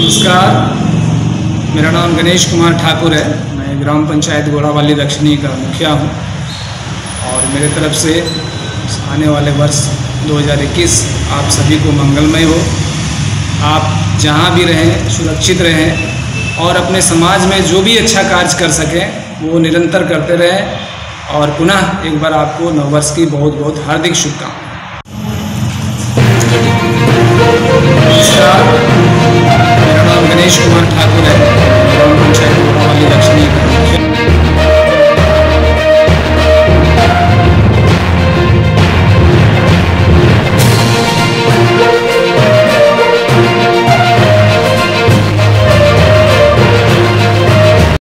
नमस्कार। मेरा नाम गणेश कुमार ठाकुर है। मैं ग्राम पंचायत गोड़ावाली दक्षिणी का मुखिया हूँ। और मेरे तरफ़ से आने वाले वर्ष 2021 आप सभी को मंगलमय हो। आप जहाँ भी रहें, सुरक्षित रहें और अपने समाज में जो भी अच्छा कार्य कर सकें, वो निरंतर करते रहें। और पुनः एक बार आपको नववर्ष की बहुत बहुत हार्दिक शुभकामनाएँ। नमस्कार मेरा नाम गणेश कुमार ठाकुर